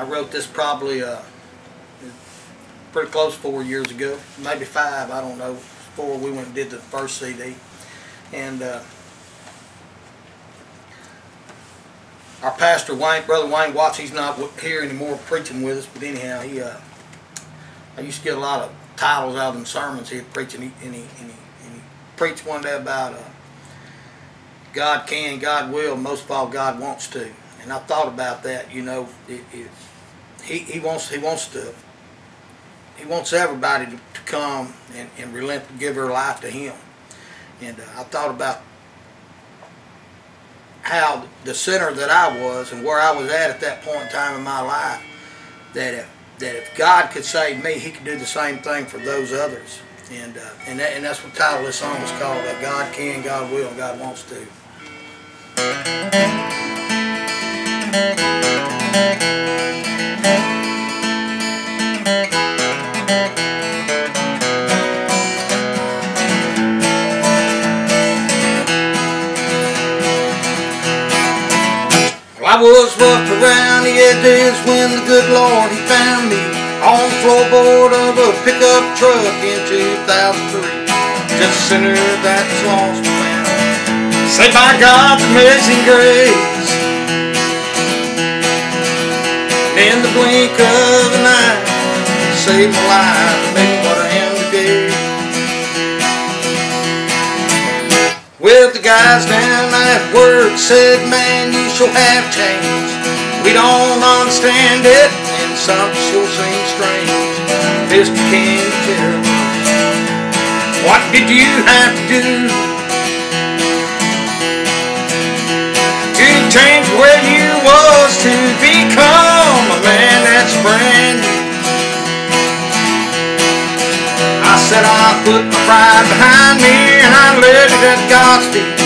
I wrote this probably uh, pretty close four years ago, maybe five, I don't know, before we went and did the first CD. And uh, our pastor Wayne, brother Wayne Watts, he's not here anymore preaching with us, but anyhow, he uh, I used to get a lot of titles out of them sermons he'd preach, and he, and he, and he, and he preached one day about uh, God can, God will, most of all, God wants to. And I thought about that, you know, it, it, he, he wants he wants to he wants everybody to, to come and, and relent and give their life to him. And uh, I thought about how the sinner that I was and where I was at at that point in time in my life, that if that if God could save me, He could do the same thing for those others. And uh, and that, and that's what the title of this song was called. God can, God will, and God wants to. The edges when the good Lord He found me on the floorboard of a pickup truck in 2003. Just a sinner that's lost and found, saved by God's amazing grace. In the blink of an eye, saved my life, and made what I am today. Well, the guys down at work said, man, you shall have change. We don't understand it, and some sure seem strange. Mr. King, me, what did you have to do to change where you was to become a man that's brand new? I said I put my pride behind me and I let it at God's feet.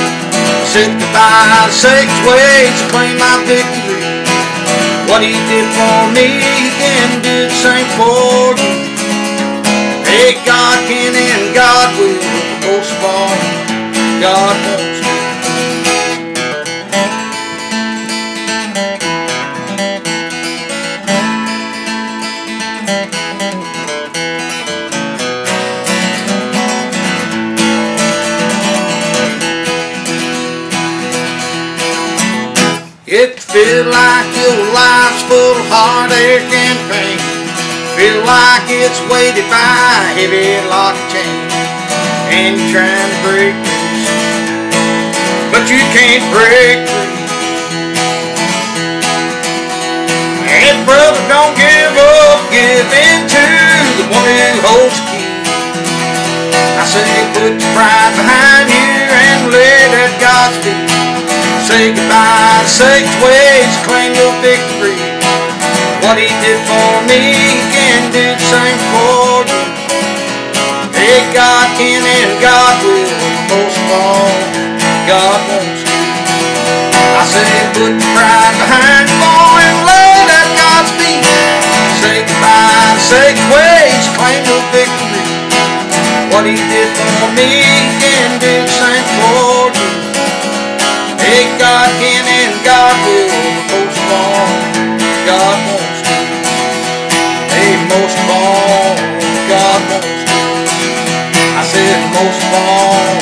Said goodbye to six ways to claim my victory. What he did for me, he can do the same for you. Hey, God can and God will, most of all, God feel like your life's full of heartache and pain. Feel like it's weighted by a heavy lock chain. And you're trying to break loose, but you can't break free. Hey brother, don't give up, give in to the one who holds the key. I say put your pride behind you and let it God's feet. Say goodbye to six ways, claim your victory. What he did for me, he can do the same for you. Hey, God can and God will, most of all, God wants to. I say put your pride behind you, boy, and lay at God's feet. Say goodbye to six ways, claim your victory. What he did for me, Most of all.